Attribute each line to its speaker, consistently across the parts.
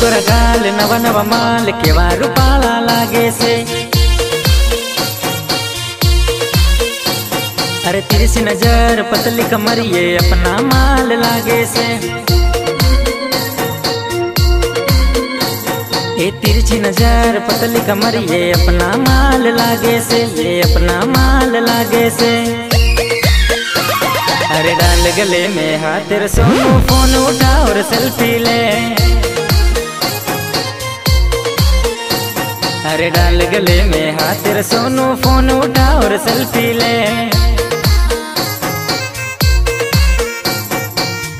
Speaker 1: गोरा गाल नवा नवा माल केवा रूपाला लागे से अरे तिरछी नज़र पतली कमर ये अपना माल लागे से ये तिरछी नज़र पतली कमर अपना माल लागे से ये अपना माल लागे से अरे डाल गले में हाथ तेरे सोनू फ़ोन उठा और सेल्फी ले अरे डाल गले में हाथ, तेरे सोनू फ़ोन उठा और सेल्फी ले।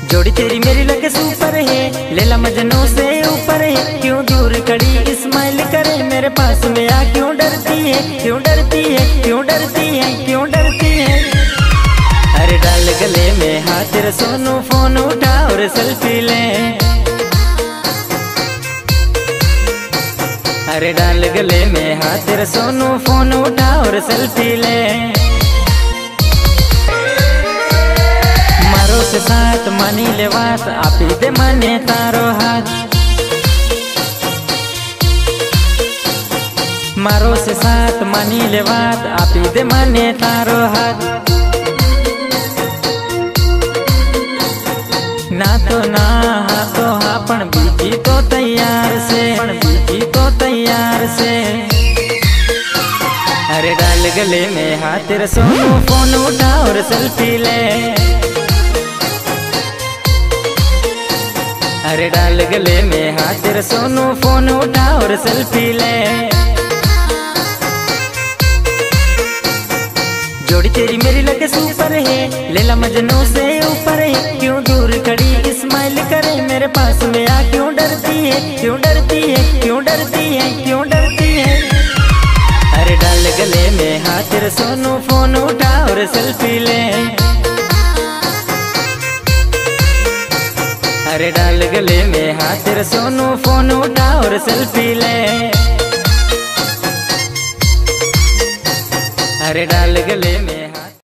Speaker 1: जोड़ी तेरी मेरी लगे सुपर है, लेला मजनू से ऊपर है। क्यों दूर खड़ी स्माइल करे, मेरे पास में आ क्यों डरती है? क्यों डरती है? क्यों डरती है? क्यों डरती है? अरे डाल गले में हाथ, तेरे सोनू फ़ोन उठा और सेल्फी ले। अरे डाल गले में हाथ, तेरे सोनू फ़ोन उठा और सेल्फी ले। मारो से साथ, मानी ले बात आपी दे माने तारो हाथ। मारो से साथ, मानी ले बात आपी दे माने तारो हाथ। ना तो ना, हा तो हा, पण बीजी तो तैयार। अरे डाल गले में हाथ तेरे सोनू फ़ोन उठा और सेल्फी ले। अरे डाल गले में हाथ तेरे सोनू फ़ोन उठा और सेल्फी ले। जोड़ी तेरी मेरी लगे सुपर है, लेला मजनू से ऊपर है, क्यों दूर खड़ी स्माइल करे? मेरे पास में आ, क्यों डरती है, क्यों डरती है, क्यों डरती है, क्यों डरती तेरे सोनू फ़ोन उठा और सेल्फी ले। अरे डाल गले में हाथ, तेरे सोनू फ़ोन उठा और सेल्फी ले। अरे डाल गले